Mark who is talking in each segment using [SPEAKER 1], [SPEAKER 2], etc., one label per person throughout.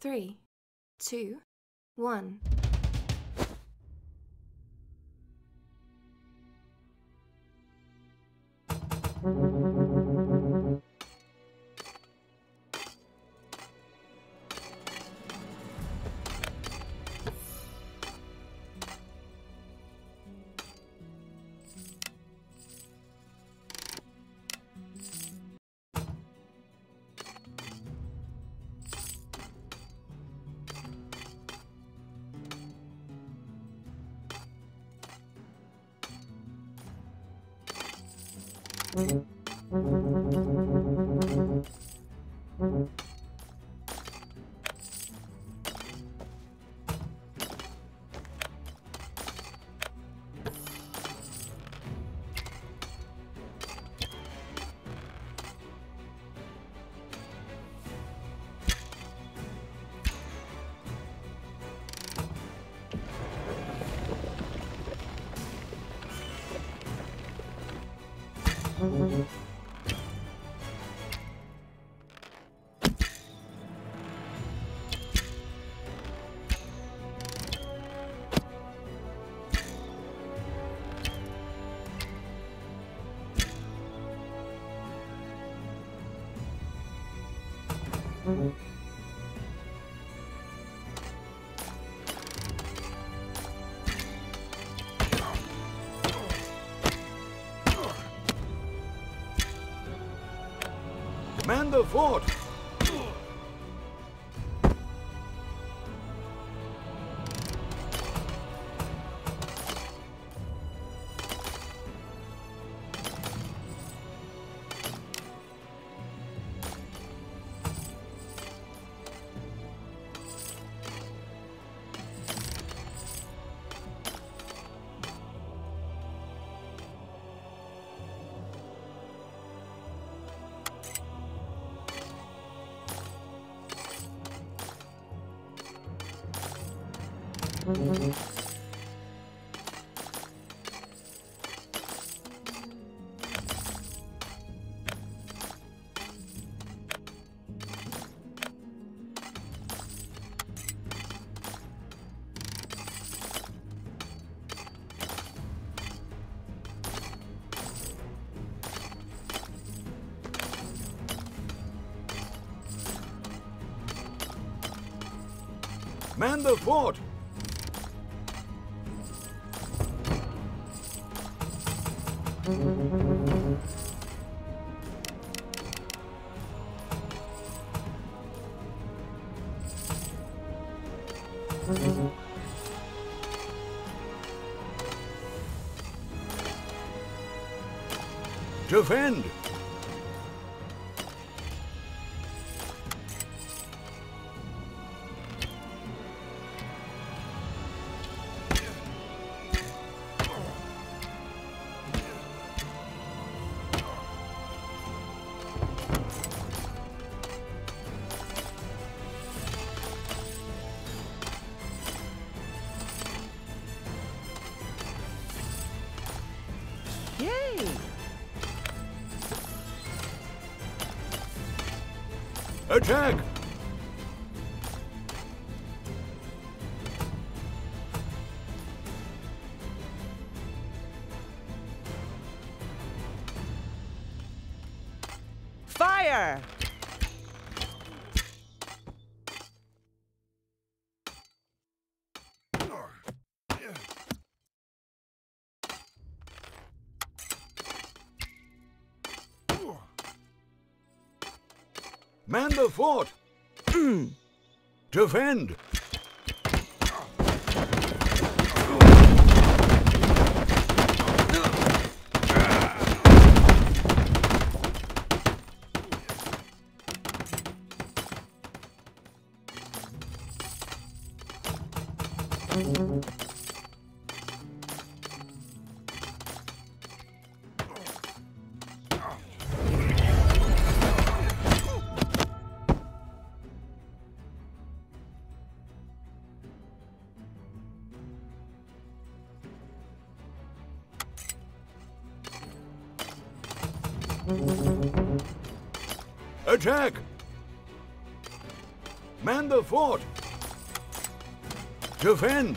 [SPEAKER 1] Three, two, one.
[SPEAKER 2] Man the fort! Man the fort! Defend! Attack!
[SPEAKER 3] Fire!
[SPEAKER 2] Man the fort! Defend! Attack! Man the fort! Defend!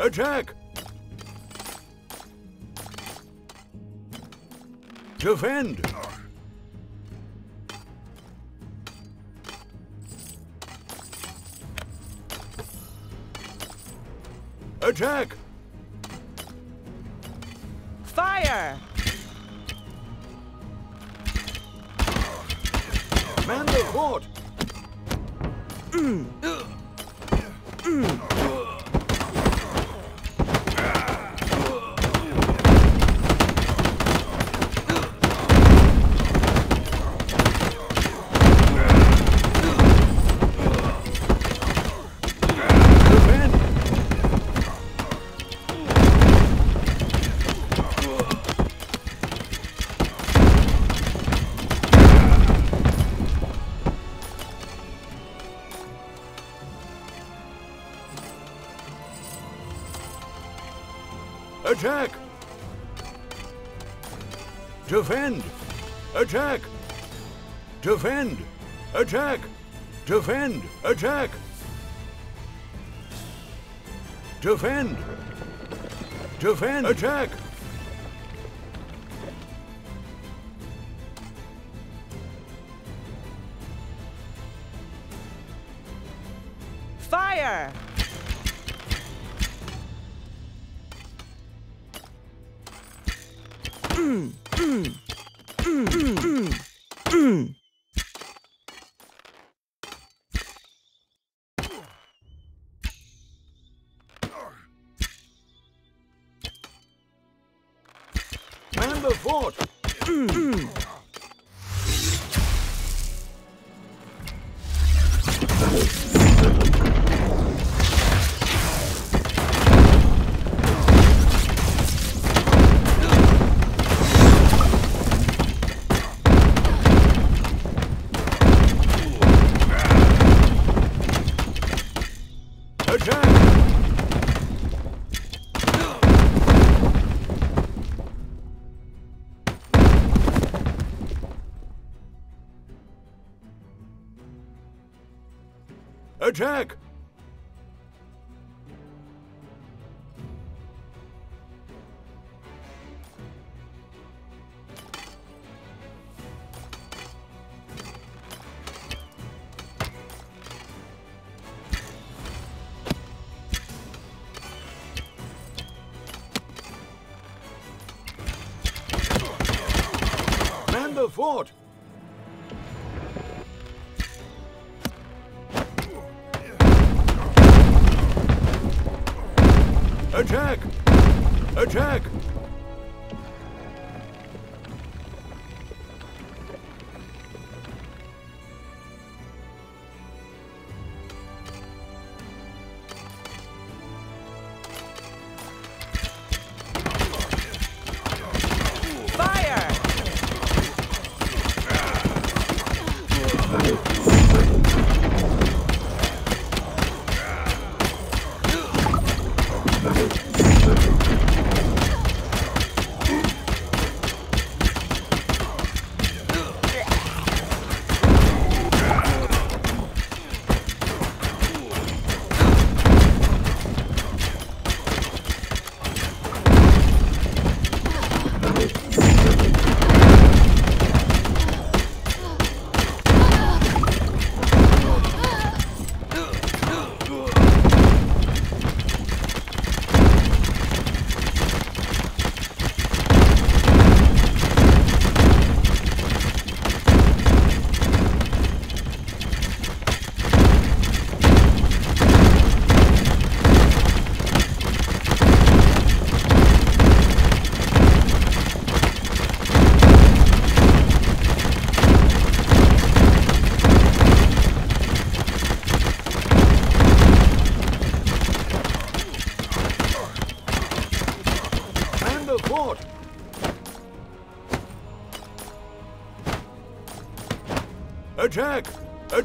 [SPEAKER 2] Attack! Defend! Attack!
[SPEAKER 3] Fire!
[SPEAKER 2] Man the fort! Defend! Mm. Defend! Attack! Defend! Attack! Defend! Attack! Defend! Defend! Attack!
[SPEAKER 3] Fire!
[SPEAKER 2] Man fort! The fort! Attack! Attack!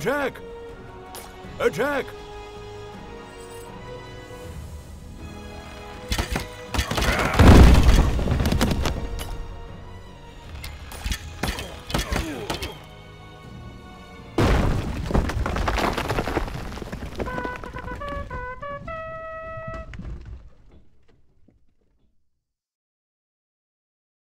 [SPEAKER 2] Attack! Attack!